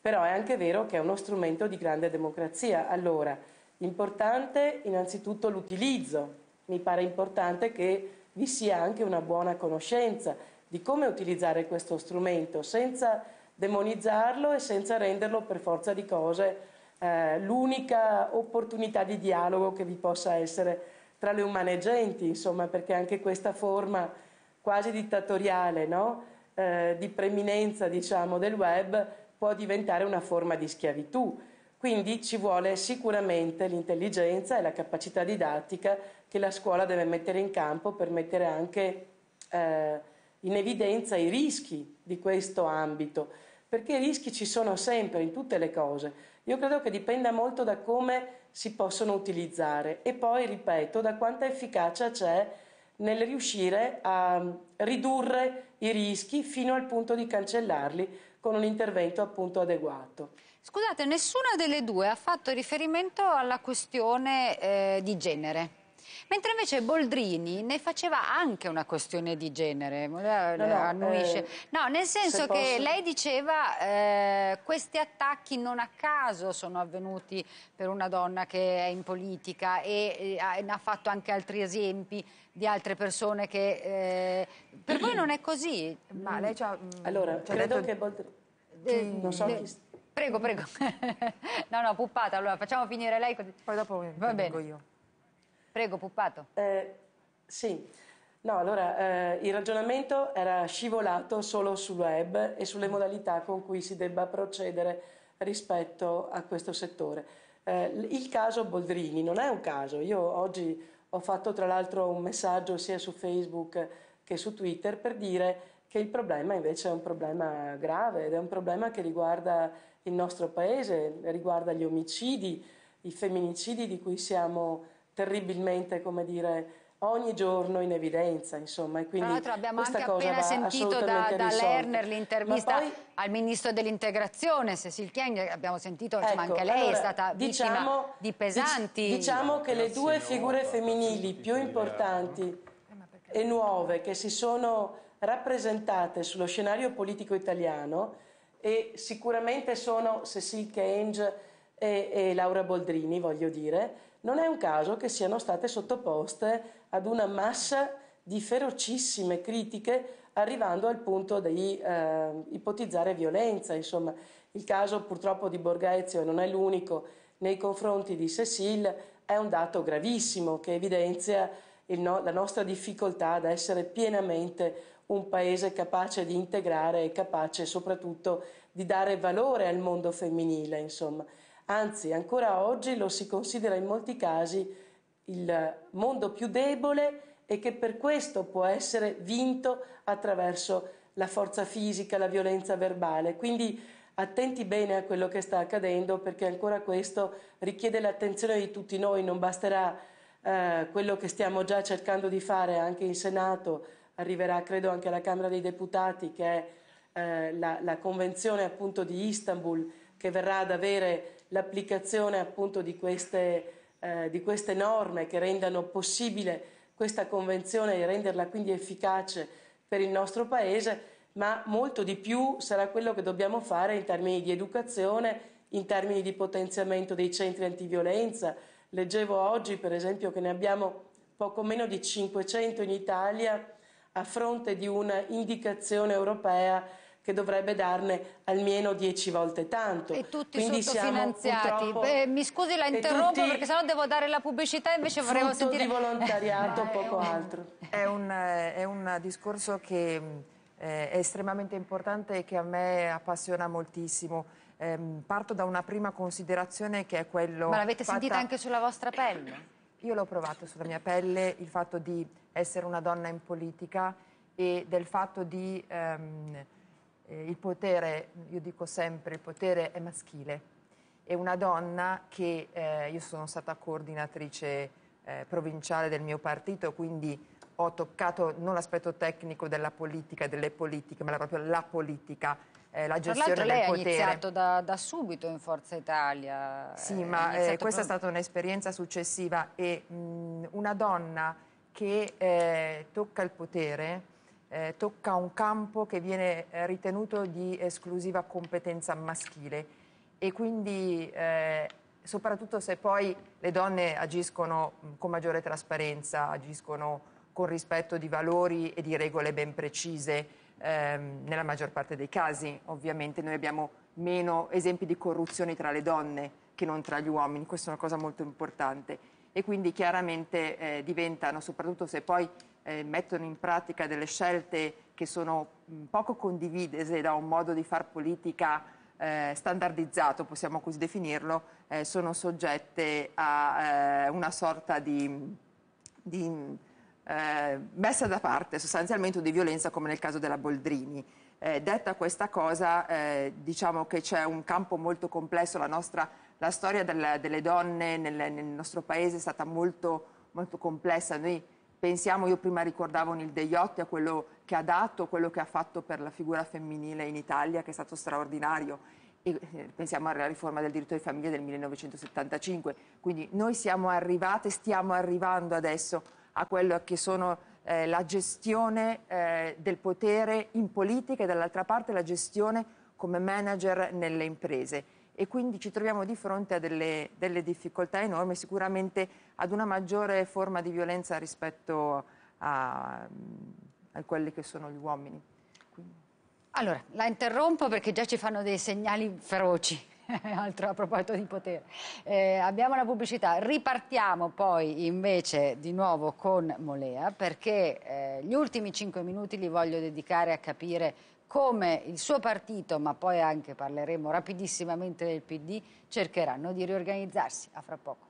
Però è anche vero che è uno strumento di grande democrazia. Allora, importante innanzitutto l'utilizzo mi pare importante che vi sia anche una buona conoscenza di come utilizzare questo strumento senza demonizzarlo e senza renderlo per forza di cose eh, l'unica opportunità di dialogo che vi possa essere tra le umane genti, insomma, perché anche questa forma quasi dittatoriale no? eh, di preminenza diciamo, del web può diventare una forma di schiavitù. Quindi ci vuole sicuramente l'intelligenza e la capacità didattica che la scuola deve mettere in campo per mettere anche eh, in evidenza i rischi di questo ambito, perché i rischi ci sono sempre in tutte le cose. Io credo che dipenda molto da come si possono utilizzare e poi, ripeto, da quanta efficacia c'è nel riuscire a ridurre i rischi fino al punto di cancellarli con un intervento appunto adeguato. Scusate, nessuna delle due ha fatto riferimento alla questione eh, di genere. Mentre invece Boldrini ne faceva anche una questione di genere, no, no, eh, no nel senso che posso... lei diceva eh, questi attacchi non a caso sono avvenuti per una donna che è in politica e eh, ne ha fatto anche altri esempi di altre persone che... Eh, per voi non è così? Ma lei ha... Allora, ci credo detto... che Boldrini... Eh, non so chi... Prego, prego. no, no, puppata, allora facciamo finire lei così. Poi dopo Va bene. io. Prego, Puppato. Eh, sì, no, allora eh, il ragionamento era scivolato solo sul web e sulle modalità con cui si debba procedere rispetto a questo settore. Eh, il caso Boldrini non è un caso, io oggi ho fatto tra l'altro un messaggio sia su Facebook che su Twitter per dire che il problema invece è un problema grave ed è un problema che riguarda il nostro paese, riguarda gli omicidi, i femminicidi di cui siamo terribilmente, come dire, ogni giorno in evidenza, insomma. E quindi Tra l'altro abbiamo anche appena sentito da, da Lerner l'intervista poi... al ministro dell'integrazione, Cecil Chiang, abbiamo sentito, ecco, anche lei allora, è stata diciamo, vittima di pesanti... Diciamo che le due figure femminili più importanti e nuove che si sono rappresentate sullo scenario politico italiano e sicuramente sono Cecil Kenj e, e Laura Boldrini, voglio dire, non è un caso che siano state sottoposte ad una massa di ferocissime critiche arrivando al punto di eh, ipotizzare violenza. Insomma, il caso purtroppo di Borghezio non è l'unico nei confronti di Cecil, è un dato gravissimo che evidenzia no, la nostra difficoltà ad essere pienamente un paese capace di integrare e capace soprattutto di dare valore al mondo femminile. Insomma anzi ancora oggi lo si considera in molti casi il mondo più debole e che per questo può essere vinto attraverso la forza fisica, la violenza verbale. Quindi attenti bene a quello che sta accadendo perché ancora questo richiede l'attenzione di tutti noi, non basterà eh, quello che stiamo già cercando di fare anche in Senato, arriverà credo anche alla Camera dei Deputati che è eh, la, la Convenzione appunto di Istanbul che verrà ad avere l'applicazione appunto di queste, eh, di queste norme che rendano possibile questa convenzione e renderla quindi efficace per il nostro Paese, ma molto di più sarà quello che dobbiamo fare in termini di educazione, in termini di potenziamento dei centri antiviolenza. Leggevo oggi, per esempio, che ne abbiamo poco meno di 500 in Italia a fronte di un'indicazione europea che dovrebbe darne almeno dieci volte tanto. E tutti Quindi sottofinanziati. Beh, mi scusi, la interrompo perché sennò devo dare la pubblicità invece vorrei sentire... di volontariato, poco altro. È un, è un discorso che eh, è estremamente importante e che a me appassiona moltissimo. Eh, parto da una prima considerazione che è quello... Ma l'avete fatta... sentita anche sulla vostra pelle? Io l'ho provato sulla mia pelle, il fatto di essere una donna in politica e del fatto di... Ehm, eh, il potere, io dico sempre, il potere è maschile. E una donna che, eh, io sono stata coordinatrice eh, provinciale del mio partito, quindi ho toccato non l'aspetto tecnico della politica, delle politiche, ma proprio la politica, eh, la gestione del lei potere. lei ha iniziato da, da, subito in Forza Italia. Sì, ma eh, questa è stata un'esperienza successiva e mh, una donna che eh, tocca il potere eh, tocca un campo che viene eh, ritenuto di esclusiva competenza maschile. E quindi eh, soprattutto se poi le donne agiscono con maggiore trasparenza, agiscono con rispetto di valori e di regole ben precise, ehm, nella maggior parte dei casi ovviamente noi abbiamo meno esempi di corruzione tra le donne che non tra gli uomini, questa è una cosa molto importante e quindi chiaramente eh, diventano, soprattutto se poi eh, mettono in pratica delle scelte che sono poco condivise da un modo di far politica eh, standardizzato, possiamo così definirlo, eh, sono soggette a eh, una sorta di, di eh, messa da parte sostanzialmente di violenza come nel caso della Boldrini. Eh, detta questa cosa, eh, diciamo che c'è un campo molto complesso, la, nostra, la storia del, delle donne nel, nel, nostro paese è stata molto, molto complessa. Noi pensiamo, io prima ricordavo Nil Deiotti a quello che ha dato, quello che ha fatto per la figura femminile in Italia, che è stato straordinario. E, eh, pensiamo alla riforma del diritto di famiglia del 1975. Quindi noi siamo arrivate, stiamo arrivando adesso a quello che sono eh, la gestione eh, del potere in politica e dall'altra parte la gestione come manager nelle imprese e quindi ci troviamo di fronte a delle, delle difficoltà enormi, sicuramente ad una maggiore forma di violenza rispetto a, a quelli che sono gli uomini. Quindi. Allora, la interrompo perché già ci fanno dei segnali feroci. altro a proposito di potere. Eh, abbiamo la pubblicità, ripartiamo poi invece di nuovo con Molea perché eh, gli ultimi cinque minuti li voglio dedicare a capire come il suo partito, ma poi anche parleremo rapidissimamente del PD, cercheranno di riorganizzarsi. A fra poco.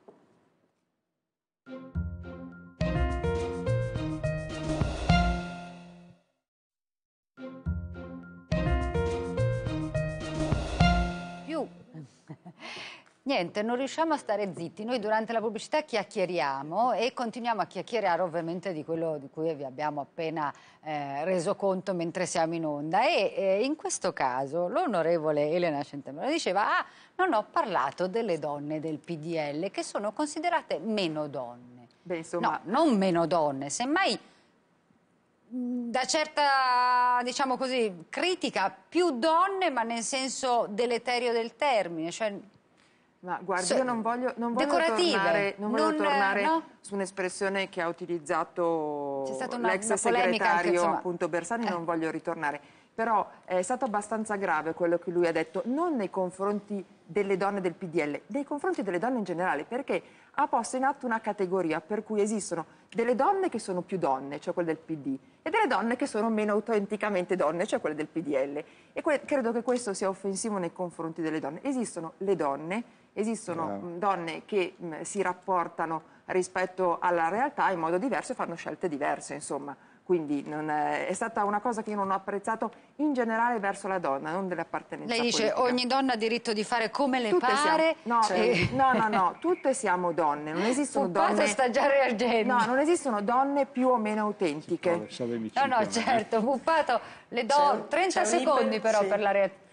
Niente, non riusciamo a stare zitti. Noi durante la pubblicità chiacchieriamo e continuiamo a chiacchierare ovviamente di quello di cui vi abbiamo appena eh, reso conto mentre siamo in onda. E eh, in questo caso l'onorevole Elena Centemero diceva ah, non ho parlato delle donne del PDL che sono considerate meno donne. Beh, insomma... No, non meno donne, semmai da certa, diciamo così, critica più donne, ma nel senso deleterio del termine, cioè ma guardi, io non voglio, non voglio tornare, non voglio non, tornare no? su un'espressione che ha utilizzato l'ex segretario appunto Bersani, eh. non voglio ritornare. Però è stato abbastanza grave quello che lui ha detto, non nei confronti delle donne del PDL, nei confronti delle donne in generale, perché ha posto in atto una categoria per cui esistono delle donne che sono più donne, cioè quelle del PD, e delle donne che sono meno autenticamente donne, cioè quelle del PDL. E credo che questo sia offensivo nei confronti delle donne. Esistono le donne Esistono yeah. donne che mh, si rapportano rispetto alla realtà in modo diverso e fanno scelte diverse, insomma. Quindi è, è, stata una cosa che io non ho apprezzato in generale verso la donna, non dell'appartenenza Lei dice politica. ogni donna ha diritto di fare come le tutte pare. Siamo, no, cioè... no, no, no, tutte siamo donne, non esistono Puppato donne... sta già reagendo. No, non esistono donne più o meno autentiche. No, no, certo, Puppato, le do 30 secondi però sì. per la reazione.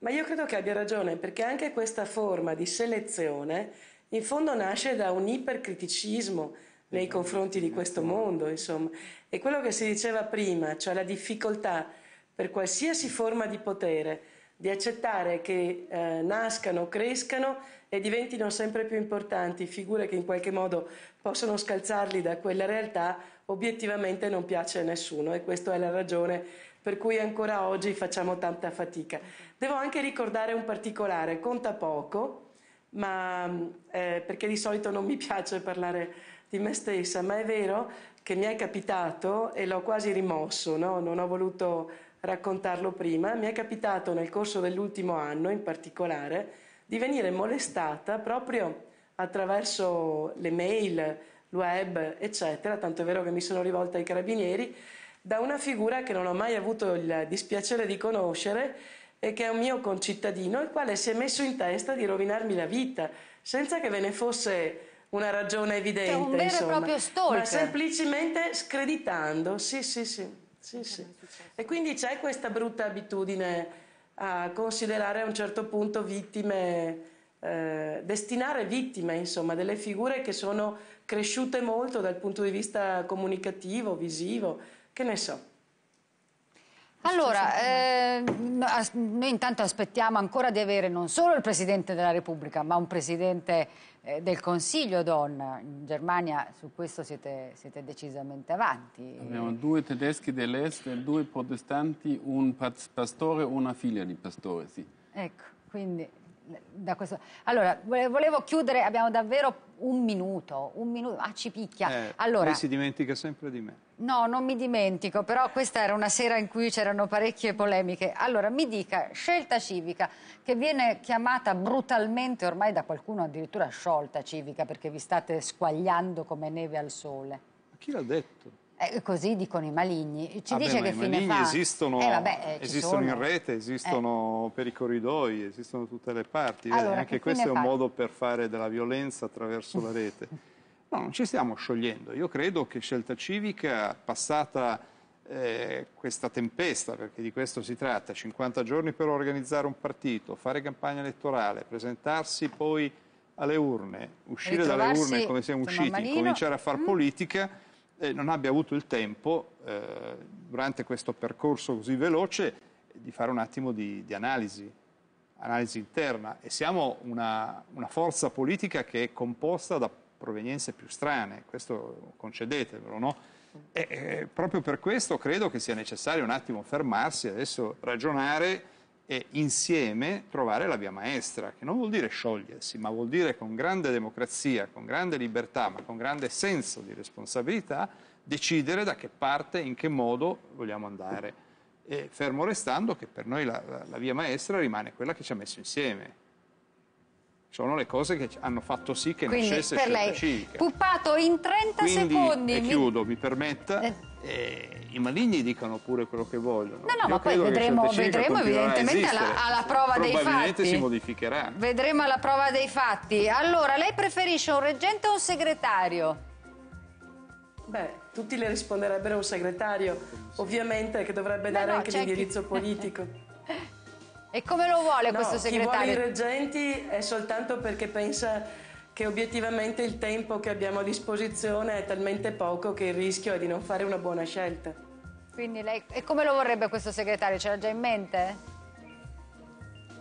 Ma io credo che abbia ragione, perché anche questa forma di selezione in fondo nasce da un ipercriticismo nei confronti di questo mondo, insomma. E quello che si diceva prima, cioè la difficoltà per qualsiasi forma di potere di accettare che eh, nascano, crescano e diventino sempre più importanti figure che in qualche modo possono scalzarli da quella realtà, obiettivamente non piace a nessuno e questa è la ragione per cui ancora oggi facciamo tanta fatica. Devo anche ricordare un particolare, conta poco, ma, eh, perché di solito non mi piace parlare di me stessa, ma è vero che mi è capitato e l'ho quasi rimosso, no? non ho voluto raccontarlo prima, mi è capitato nel corso dell'ultimo anno in particolare di venire molestata proprio attraverso le mail, il web, eccetera, tanto è vero che mi sono rivolta ai carabinieri, da una figura che non ho mai avuto il dispiacere di conoscere e che è un mio concittadino, il quale si è messo in testa di rovinarmi la vita, senza che ve ne fosse una ragione evidente, cioè un vero insomma, e proprio stalker. ma semplicemente screditando, sì, sì, sì, sì, sì. E quindi c'è questa brutta abitudine a considerare a un certo punto vittime, eh, destinare vittime, insomma, delle figure che sono cresciute molto dal punto di vista comunicativo, visivo, che ne so. Allora, eh, noi intanto aspettiamo ancora di avere non solo il Presidente della Repubblica, ma un Presidente eh, del Consiglio donna. In Germania su questo siete, siete decisamente avanti. Abbiamo due tedeschi dell'Est, due protestanti, un pastore e una figlia di pastore, sì. Ecco, quindi da questo... Allora, volevo chiudere, abbiamo davvero un minuto, un minuto, ah ci picchia. Eh, allora, lei si dimentica sempre di me. No, non mi dimentico, però questa era una sera in cui c'erano parecchie polemiche. Allora, mi dica, scelta civica, che viene chiamata brutalmente ormai da qualcuno addirittura sciolta civica, perché vi state squagliando come neve al sole. Ma chi l'ha detto? Eh, così dicono i maligni. Ci Vabbè, dice ma che i fine maligni fa? esistono, Eh, vabbè, eh, esistono in rete, esistono per i corridoi, esistono da tutte le parti. Vedi, Allora, che Anche questo è un fa? modo per fare della violenza attraverso la rete. No, non ci stiamo sciogliendo. Io credo che Scelta Civica, passata eh, questa tempesta, perché di questo si tratta, 50 giorni per organizzare un partito, fare campagna elettorale, presentarsi poi alle urne, uscire dalle urne come siamo usciti, Manino. cominciare a fare politica, eh, non abbia avuto il tempo, eh, durante questo percorso così veloce, di fare un attimo di, di analisi, analisi interna. E siamo una, una forza politica che è composta da provenienze più strane, questo concedetevelo, no? E, eh, proprio per questo credo che sia necessario un attimo fermarsi, adesso ragionare e insieme trovare la via maestra, che non vuol dire sciogliersi, ma vuol dire con grande democrazia, con grande libertà, ma con grande senso di responsabilità, decidere da che parte in che modo vogliamo andare. E fermo restando che per noi la, la- la via maestra rimane quella che ci ha messo insieme. Sono le cose che hanno fatto sì che Quindi nascesse per Scelta lei, Civica. Puppato in 30 Quindi, secondi. e mi- chiudo, mi permetta, Eh. Eh, i maligni dicono pure quello che vogliono. No, no, Io ma poi vedremo- vedremo evidentemente alla- alla prova dei Probabilmente fatti. si modificherà. Vedremo alla prova dei fatti. Allora, lei preferisce un reggente o un segretario? Beh, tutti le risponderebbero un segretario, ovviamente, che dovrebbe dare no, anche l'indirizzo politico. E come lo vuole No, questo chi vuole i segretario? reggenti è soltanto perché pensa che obiettivamente il tempo che abbiamo a disposizione è talmente poco che il rischio è di non fare una buona scelta. Quindi lei... E come lo vorrebbe questo segretario? Ce l'ha già in mente?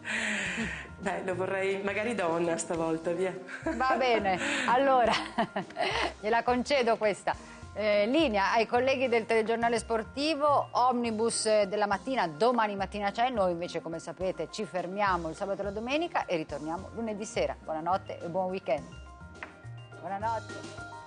Beh, lo vorrei magari donna stavolta, via. Va bene, allora gliela concedo questa. Eh, linea ai colleghi del telegiornale sportivo, omnibus eh, della mattina, domani mattina c'è, noi invece come sapete ci fermiamo il sabato e la domenica e ritorniamo lunedì sera. Buonanotte e buon weekend. Buonanotte.